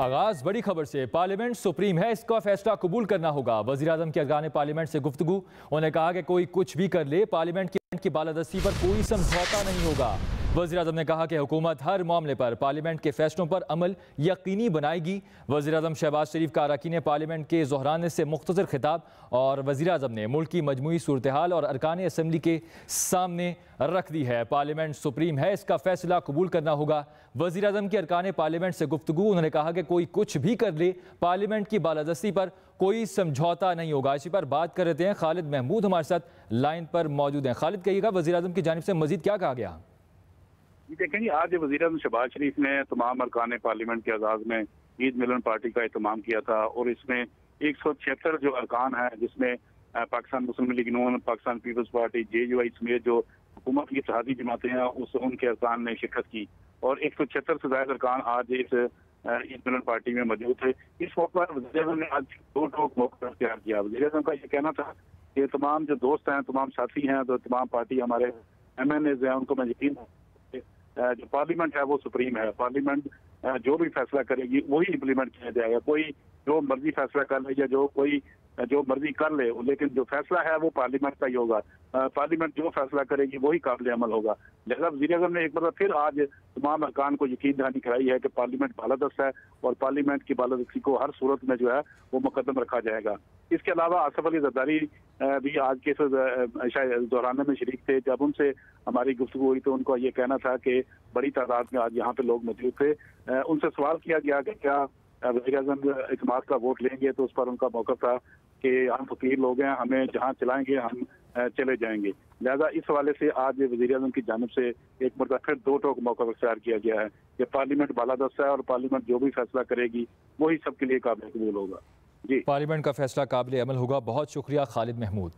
आगाज़, बड़ी खबर से, पार्लियामेंट सुप्रीम है, इसका फैसला कबूल करना होगा। वजी अजम की अरगान पार्लियामेंट से गुफ्तु उन्होंने कहा कि कोई कुछ भी कर ले, पार्लियामेंट की बालादस्ती पर कोई समझौता नहीं होगा। वजी अजम ने कहा कि हुकूमत हर मामले पर पार्लियामेंट के फैसलों पर अमल यकीनी बनाएगी। वजी अजम शहबाज शरीफ का अरकान पार्लियामेंट के जहराने से मुख्तर खिताब और वजी अजम ने मुल्क की मजमू सूरत हाल और अरकान असम्बली के सामने रख दी है। पार्लियामेंट सुप्रीम है, इसका फैसला कबूल करना होगा। वजी अजम के अरकान पार्लियामेंट से गुफ्तु उन्होंने कहा कि कोई कुछ भी कर ले, पार्लियामेंट की बालादस्ती पर कोई समझौता नहीं होगा। इसी पर बात कर रहे हैं, खालिद महमूद हमारे साथ लाइन पर मौजूद हैं। खालिद, कहिएगा वजी अजम की जानब से मजीद क्या कहा गया? देखें जी आज वजी अजम शहबाज शरीफ ने तमाम अरकान पार्लियामेंट के आगाज़ में ईद मिलन पार्टी का अहतमाम किया था और इसमें एक सौ छिहत्तर जो अरकान है, जिसमें Pakistan Muslim League, Noon, Pakistan Peoples Party J U I समेत जो हुकूमत की इतिहादी जमातें हैं, उस, उनके अरकान ने शिरकत की। और एक सौ छिहत्तर से ज़्यादा अरकान आज इस ईद मिलन पार्टी में मौजूद थे। इस मौके पर वजी अजम ने आज दो टोक मौका अख्तियार किया। वजी अजम का ये कहना था कि तमाम जो दोस्त हैं, तमाम साथी हैं तो तमाम पार्टी हमारे एम एन एज हैं, उनको मैं यकीन जो पार्लियामेंट है, वो सुप्रीम है। पार्लियामेंट जो भी फैसला करेगी, वही इम्प्लीमेंट किया जाएगा। कोई जो मर्ज़ी फैसला कर ले या जो कोई जो मर्ज़ी कर ले, लेकिन जो फैसला है, वो पार्लियामेंट का ही होगा। पार्लियामेंट जो फैसला करेगी, वही काबिल अमल होगा। लिहाजा वजी अजम ने एक बार फिर आज तमाम अरकान को यकीन दहानी कराई है कि पार्लियामेंट बालादस्त है और पार्लियामेंट की बालादस्ती को हर सूरत में जो है, वो मुकदम रखा जाएगा। इसके अलावा आसफ अली जरदारी भी आज के दौरान में शरीक थे, जब उनसे हमारी गुफ्तु हुई तो उनको ये कहना था कि बड़ी तादाद में आज यहाँ पे लोग मौजूद थे। उनसे सवाल किया गया कि क्या वजी अजम इतमाद का वोट लेंगे तो उस पर उनका मौका था कि हम फकीर लोग हैं, हमें जहाँ चलाएँगे, हम चले जाएँगे। लिहाजा इस हवाले से आज वजी अजम की जानब से एक मरतबा फिर दो टोक मौका अख्तियार किया गया है कि पार्लियामेंट बालादस्त है और पार्लियामेंट जो भी फैसला करेगी, वही सबके लिए काबिल कबूल होगा। पार्लियामेंट का फैसला काबिल अमल होगा। बहुत शुक्रिया खालिद महमूद।